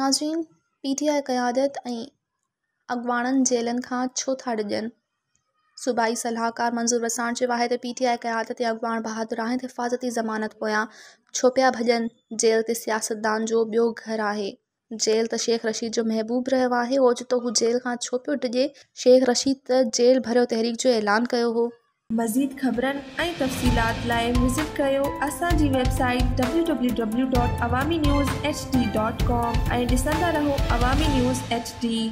नाज़रीन P T I क़यादत ऐं अॻुवाणनि जेलनि खां छो था ॾिजनि सूबाई सलाहकार मंज़ूर वसाण चयो आहे त पीटीआई क़यादत ऐं अॻुवाण बहादुरु आहे हिफ़ाज़ती ज़मानत पोयां छो पिया भॼनि जेल ते सियासतदान जो ॿियो घरु आहे जेल त शेख रशीद जो महबूब रहियो आहे ओचितो हू जेल खां छो पियो ॾिजे शेख रशीद त जेल भरियो तहरीक जो ऐलान कयो हो मज़ीद ख़बरनि ऐं तफ़सीलात लाइ विज़िट कयो असांजी website W W W dot Awami news HD dot dot कॉम ऐं ॾिसंदा रहो अवमी न्यूज़ एच डी